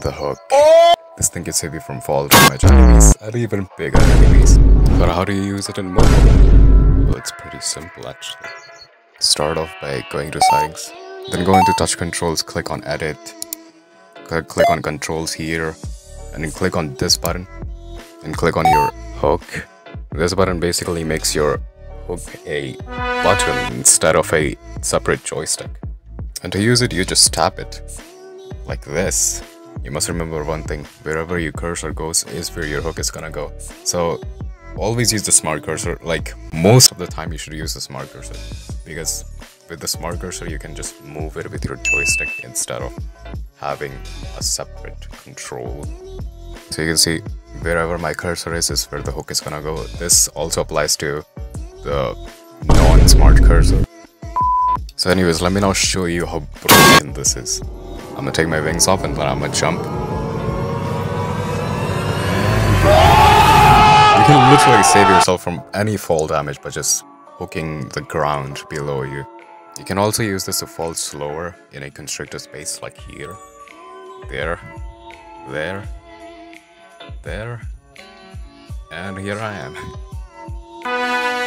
the hook. Oh! This thing can save you from fall damage enemies and even bigger enemies. But how do you use it in mobile? Well, it's pretty simple actually. Start off by going to settings, then go into touch controls, click on edit, click on controls here, and then click on this button, and click on your hook. This button basically makes your hook a button instead of a separate joystick. And to use it, you just tap it, like this. You must remember one thing, wherever your cursor goes is where your hook is gonna go. So always use the smart cursor, like most of the time you should use the smart cursor. Because with the smart cursor you can just move it with your joystick instead of having a separate control. So you can see wherever my cursor is is where the hook is gonna go. This also applies to the non-smart cursor. So anyways, let me now show you how broken this is. I'm gonna take my wings off and then I'm gonna jump. You can literally save yourself from any fall damage by just hooking the ground below you. You can also use this to fall slower in a constricted space like here, there, there, there, and here I am.